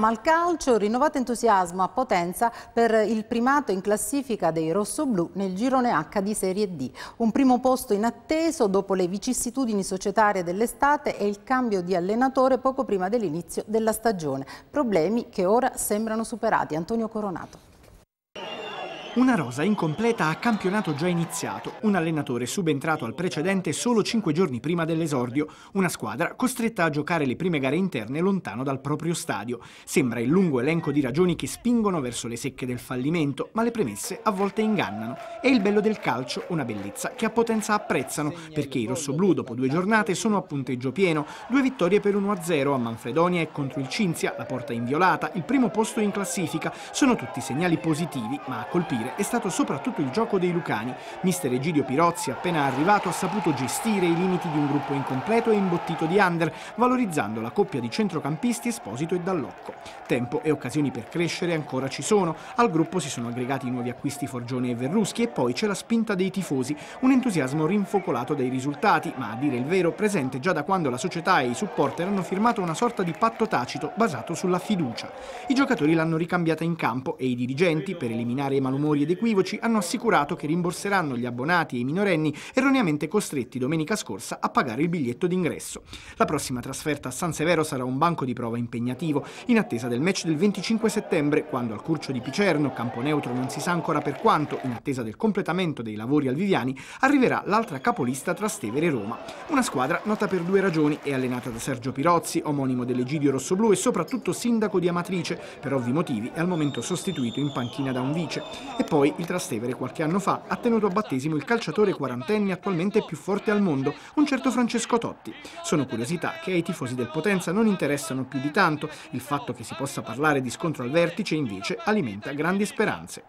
Ma al calcio, rinnovato entusiasmo a Potenza per il primato in classifica dei rossoblù nel girone H di Serie D. Un primo posto inatteso dopo le vicissitudini societarie dell'estate e il cambio di allenatore poco prima dell'inizio della stagione. Problemi che ora sembrano superati. Antonio Coronato. Una rosa incompleta a campionato già iniziato, un allenatore subentrato al precedente solo cinque giorni prima dell'esordio, una squadra costretta a giocare le prime gare interne lontano dal proprio stadio. Sembra il lungo elenco di ragioni che spingono verso le secche del fallimento, ma le premesse a volte ingannano. È il bello del calcio, una bellezza che a Potenza apprezzano, perché i rossoblù dopo due giornate sono a punteggio pieno, due vittorie per 1-0 a Manfredonia e contro il Cinzia, la porta inviolata, il primo posto in classifica, sono tutti segnali positivi, ma a colpire colpire è stato soprattutto il gioco dei Lucani. Mister Egidio Pirozzi, appena arrivato, ha saputo gestire i limiti di un gruppo incompleto e imbottito di under, valorizzando la coppia di centrocampisti Esposito e Dallocco. Tempo e occasioni per crescere ancora ci sono. Al gruppo si sono aggregati i nuovi acquisti Forgione e Verruschi e poi c'è la spinta dei tifosi, un entusiasmo rinfocolato dai risultati, ma a dire il vero presente già da quando la società e i supporter hanno firmato una sorta di patto tacito basato sulla fiducia. I giocatori l'hanno ricambiata in campo e i dirigenti, per eliminare i malumori malumori ed equivoci, hanno assicurato che rimborseranno gli abbonati e i minorenni erroneamente costretti domenica scorsa a pagare il biglietto d'ingresso. La prossima trasferta a San Severo sarà un banco di prova impegnativo, in attesa del match del 25 settembre, quando al Curcio di Picerno, campo neutro non si sa ancora per quanto, in attesa del completamento dei lavori al Viviani, arriverà l'altra capolista tra Stevere e Roma. Una squadra nota per due ragioni, è allenata da Sergio Pirozzi, omonimo dell'Egidio Rossoblù e soprattutto sindaco di Amatrice, per ovvi motivi è al momento sostituito in panchina da un vice. E poi il Trastevere qualche anno fa ha tenuto a battesimo il calciatore quarantenne attualmente più forte al mondo, un certo Francesco Totti. Sono curiosità che ai tifosi del Potenza non interessano più di tanto, il fatto che si possa parlare di scontro al vertice invece alimenta grandi speranze.